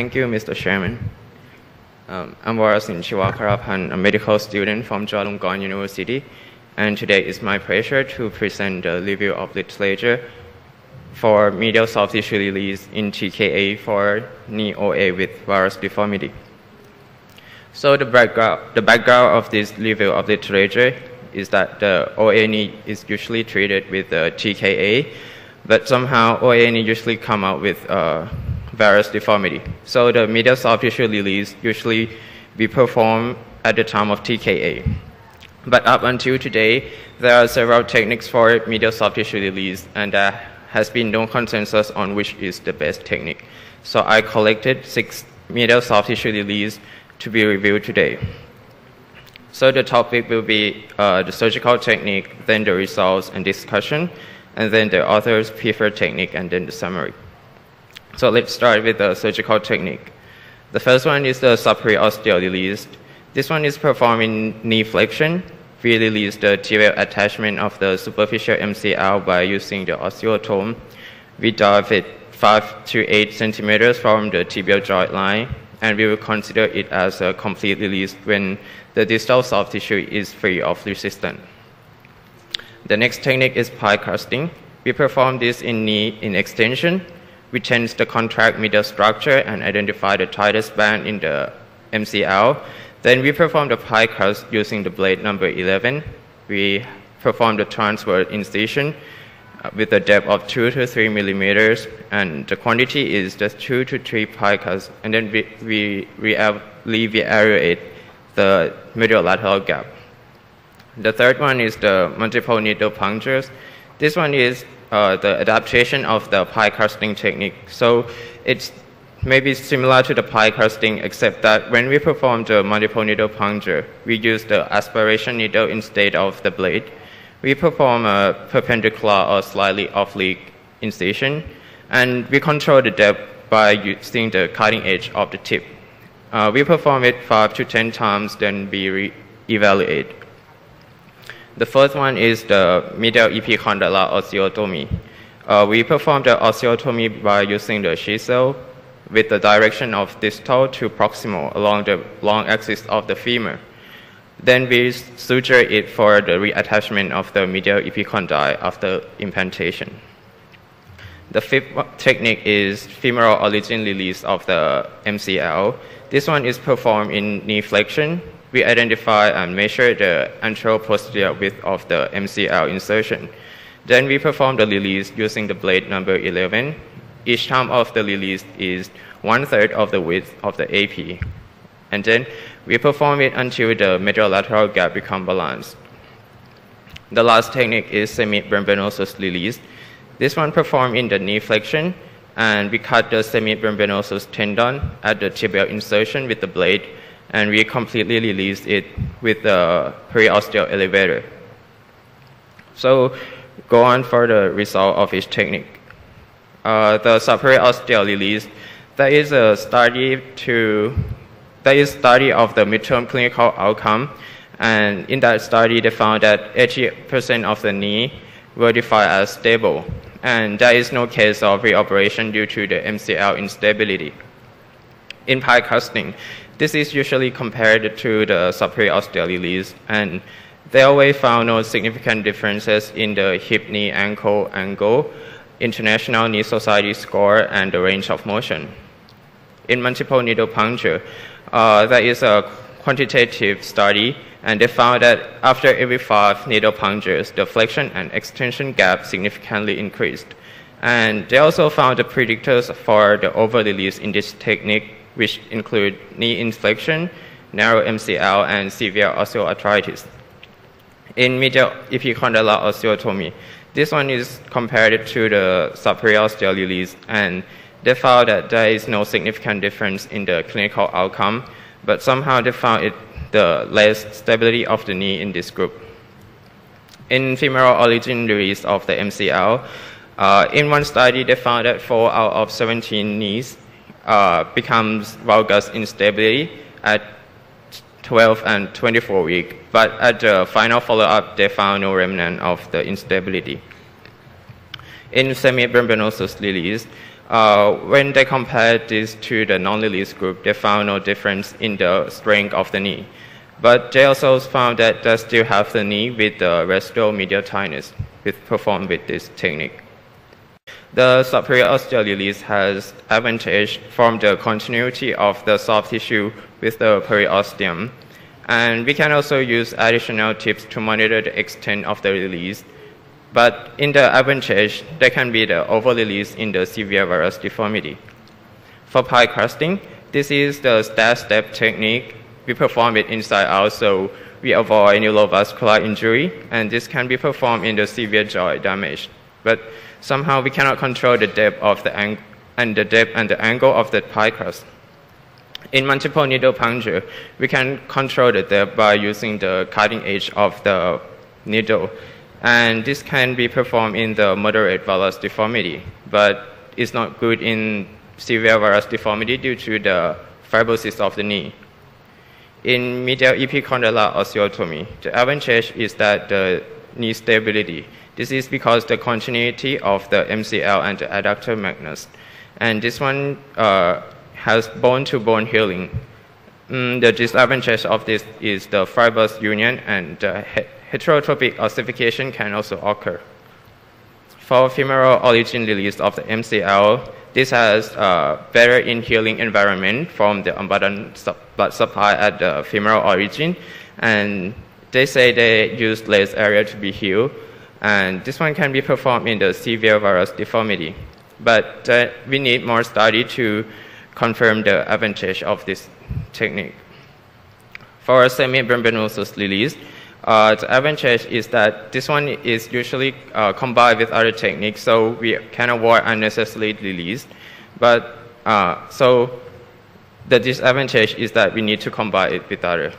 Thank you, Mr. Chairman. Um, I'm Vorasilp Cheeva-akrapan, a medical student from Chulalongkorn University, and today it's my pleasure to present the review of literature for medial soft tissue release in TKA for knee OA with varus deformity. So the background, the background of this review of literature is that the OA knee is usually treated with the TKA, but somehow OA knee usually come out with uh, varus deformity. So the medial soft tissue release usually be performed at the time of TKA. But up until today, there are several techniques for medial soft tissue release, and there has been no consensus on which is the best technique. So I collected six medial soft tissue release to be reviewed today. So the topic will be uh, the surgical technique, then the results and discussion, and then the author's preferred technique, and then the summary. So let's start with the surgical technique. The first one is the subperiosteal release. This one is performed in knee flexion. We release the tibial attachment of the superficial MCL by using the osteotome. We dive it 5 to 8 centimeters from the tibial joint line, and we will consider it as a complete release when the distal soft tissue is free of resistance. The next technique is pie crusting. We perform this in knee in extension we change the contract medial structure and identify the tightest band in the MCL. Then we perform the pie crust using the blade number 11. We perform the transverse incision uh, with a depth of 2 to 3 millimeters, and the quantity is just 2 to 3 pie crusts, and then we, we, we alleviate the medial lateral gap. The third one is the multiple needle punctures. This one is uh, the adaptation of the pie crusting technique. So it's maybe similar to the pie crusting, except that when we perform the multiple needle puncture, we use the aspiration needle instead of the blade. We perform a perpendicular or slightly oblique incision, and we control the depth by using the cutting edge of the tip. Uh, we perform it 5 to 10 times, then we re-evaluate. The first one is the medial epicondylar osteotomy. Uh, we perform the osteotomy by using the chisel with the direction of distal to proximal along the long axis of the femur. Then we suture it for the reattachment of the medial epicondyle after implantation. The fifth technique is femoral origin release of the MCL. This one is performed in knee flexion we identify and measure the anteroposterior width of the MCL insertion. Then we perform the release using the blade number 11. Each time of the release is one third of the width of the AP. And then we perform it until the medial lateral gap becomes balanced. The last technique is semimembranosus release. This one performed in the knee flexion, and we cut the semimembranosus tendon at the tibial insertion with the blade and we completely released it with the periosteal elevator. So go on for the result of each technique. Uh, the subperiosteal release, there is a study to, there is study of the midterm clinical outcome, and in that study they found that 80% of the knee were defined as stable, and there is no case of reoperation due to the MCL instability. In pie this is usually compared to the subperiosteal release, and they always found no significant differences in the hip knee ankle angle, International Knee Society score, and the range of motion. In multiple needle puncture, uh, a quantitative study, and they found that after every five needle punctures, the flexion and extension gap significantly increased. And they also found the predictors for the over release in this technique which include knee inflection, narrow MCL, and severe osteoarthritis. In medial epicondylar osteotomy, this one is compared to the subperiosteal release, and they found that there is no significant difference in the clinical outcome, but somehow they found it the less stability of the knee in this group. In femoral origin release of the MCL, uh, in one study they found that 4 out of 17 knees uh, becomes valgus instability at 12 and 24 week, but at the final follow-up, they found no remnant of the instability. In semimembranosus release, Uh, when they compared this to the non-release group, they found no difference in the strength of the knee. But they also found that they still have the knee with the residual medial tightness with performed with this technique. The subperiosteal release has advantage from the continuity of the soft tissue with the periosteum. And we can also use additional tips to monitor the extent of the release but in the advantage, there can be the over release in the severe varus deformity. For pie crusting, this is the stat step technique. We perform it inside out so we avoid neurovascular injury, and this can be performed in the severe joint damage. But somehow we cannot control the depth of the ang- and the depth and the angle of the pie crust. In multiple needle puncture, we can control the depth by using the cutting edge of the needle and this can be performed in the moderate varus deformity, but it's not good in severe varus deformity due to the fibrosis of the knee. In medial epicondylar osteotomy, the advantage is that the knee stability. This is because the continuity of the MCL and the adductor magnus. And this one uh, has bone-to-bone healing. Mm, the disadvantage of this is the fibrous union and the heterotopic ossification can also occur. For femoral origin release of the MCL, this has a better in healing environment from the abundant blood supply at the femoral origin, and they say they use less area to be healed, and this one can be performed in the severe varus deformity. But uh, we need more study to confirm the advantage of this technique. For semi-membranosus release, uh, the advantage is that this one is usually uh, combined with other techniques, so we can avoid unnecessary release. But uh, so the disadvantage is that we need to combine it with other.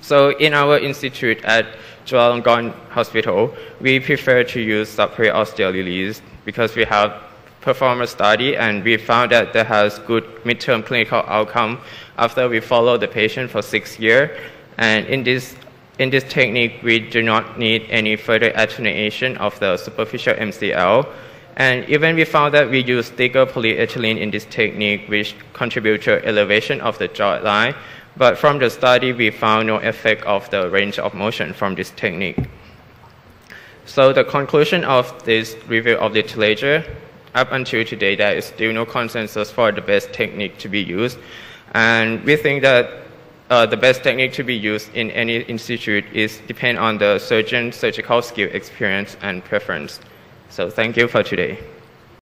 So in our institute at Chulalongkorn Hospital, we prefer to use osteal release because we have performed a study and we found that there has good midterm clinical outcome after we follow the patient for six years and in this, in this technique, we do not need any further attenuation of the superficial MCL. And even we found that we use thicker polyethylene in this technique, which contribute to elevation of the joint line. But from the study, we found no effect of the range of motion from this technique. So the conclusion of this review of the literature, up until today, there is still no consensus for the best technique to be used. And we think that uh, the best technique to be used in any institute is depend on the surgeon's surgical skill, experience, and preference. So thank you for today.